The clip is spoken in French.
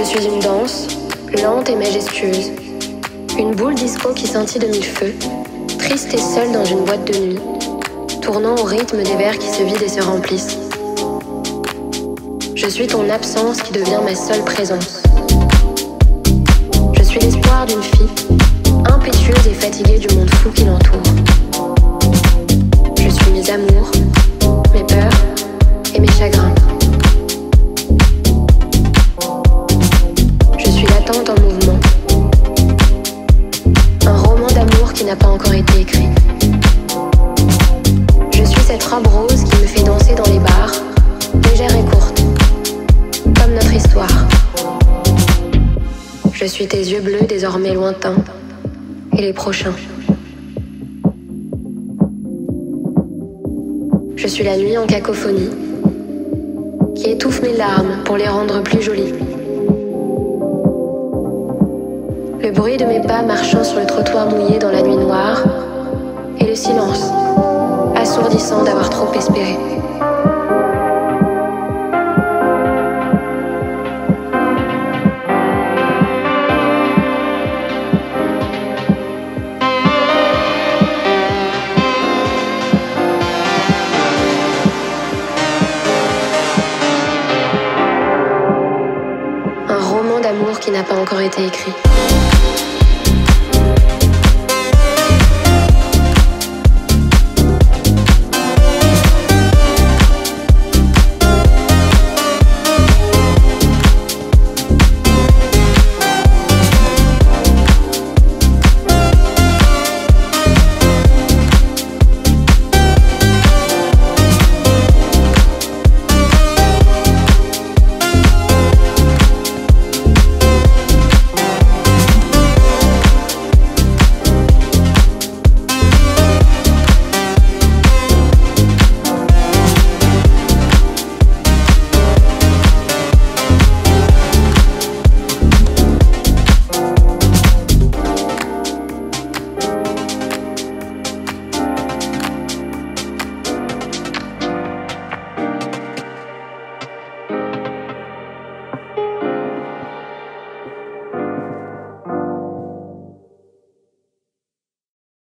Je suis une danse, lente et majestueuse. Une boule disco qui scintille de mille feux, triste et seule dans une boîte de nuit, tournant au rythme des verres qui se vident et se remplissent. Je suis ton absence qui devient ma seule présence. Cette robe rose qui me fait danser dans les bars, légère et courte, comme notre histoire. Je suis tes yeux bleus désormais lointains et les prochains. Je suis la nuit en cacophonie qui étouffe mes larmes pour les rendre plus jolies. Le bruit de mes pas marchant sur le trottoir mouillé dans la nuit noire et le silence, d'avoir trop espéré. Un roman d'amour qui n'a pas encore été écrit.